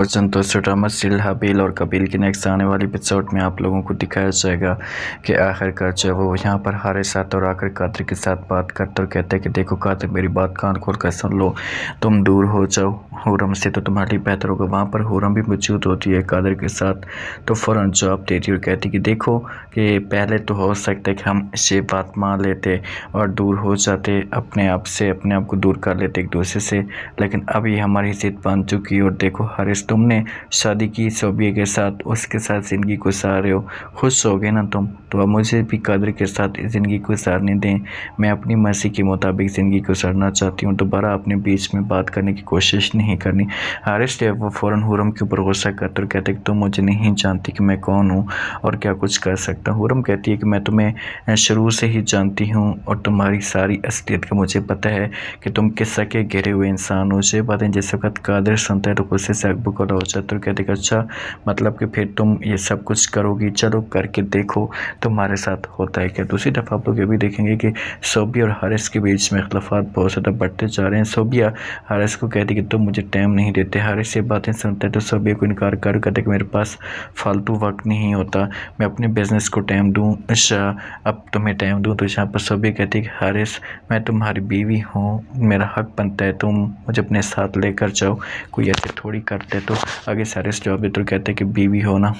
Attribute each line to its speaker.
Speaker 1: और संतोष drama serial Habeel और कबील के नेक्स्ट आने वाले एपिसोड में आप लोगों को दिखाया जाएगा कि आखिरकार जो वो यहाँ पर हारे साथ और आकर कादर के साथ बात करते और कहते हैं कि देखो कादर मेरी बात कान खोल कर सुन लो। तुम दूर हो जाओ। हुरम से तो तुम्हारे लिए बेहतर होगा। वहाँ पर हुरम भी मौजूद होती है कादर के साथ। तो फ़ौर जवाब देती और कहती कि देखो कि पहले तो हो सकता है कि हम इसे बात मान लेते और दूर हो जाते, अपने आप से, अपने आप को दूर कर लेते एक दूसरे से। लेकिन अभी हमारी जिद बन चुकी और देखो हारिस तुमने शादी की सोबिया के साथ, उसके साथ ज़िंदगी गुजार रहे हो। खुश हो गए ना तुम? तो अब मुझे भी कदर के साथ ज़िंदगी गुजारने दें। मैं अपनी मर्ज़ी के मुताबिक ज़िंदगी गुजारना चाहती हूँ। दोबारा अपने बीच में बात करने की कोशिश नहीं करनी। हारिस जो वो फ़ौर हुरम के ऊपर गुस्सा करते और कहते कि तुम मुझे नहीं जानती कि मैं कौन हूँ और क्या कुछ कर सकता हूँ। हुरम कहती है कि मैं तुम्हें शुरू से ही जानती हूँ और तुम्हारी सारी असलियत का मुझे पता है कि तुम किस सके घिरे हुए इंसान हो। ये बातें जिस वक्त कादिर सुनता है तो गुस्से से अकबू को हो जाता है कहते अच्छा मतलब कि फिर तुम ये सब कुछ करोगी, चलो करके देखो, तुम्हारे साथ होता है क्या? दूसरी दफ़ा आप लोग ये भी देखेंगे कि सोबिया और हारिस के बीच में अख्लाफात बहुत ज़्यादा बढ़ते जा रहे हैं। सोबिया हारिस को कहती कि तुम मुझे टाइम नहीं देते। हारिस ये बातें सुनते तो सोबिया को इनकार कर कहते कि मेरे पास फालतू वक्त नहीं होता, मैं अपने बिज़नेस को टाइम दूँ। अच्छा अब तुम्हें टाइम दूँ। तो यहाँ पर सोबिया कहती कि, हारिस, मैं तुम्हारी बीवी हूँ, मेरा हक बनता है, तुम मुझे अपने साथ लेकर जाओ, कोई ऐसे थोड़ी करते तो आगे सारे जवाब तो कहते हैं कि बीवी होना